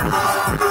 Thank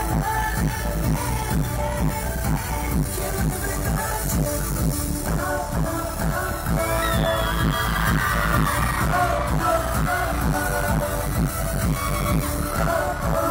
Oh,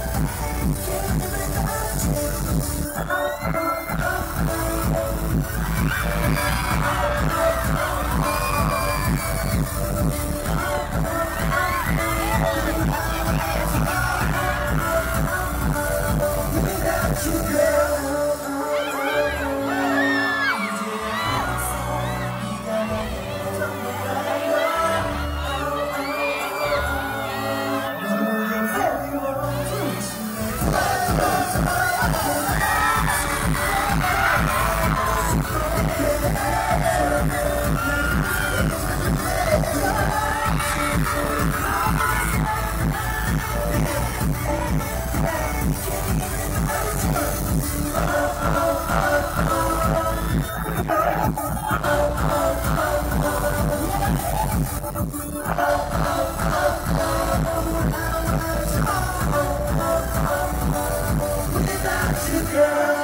I'm sorry. Oh, girl.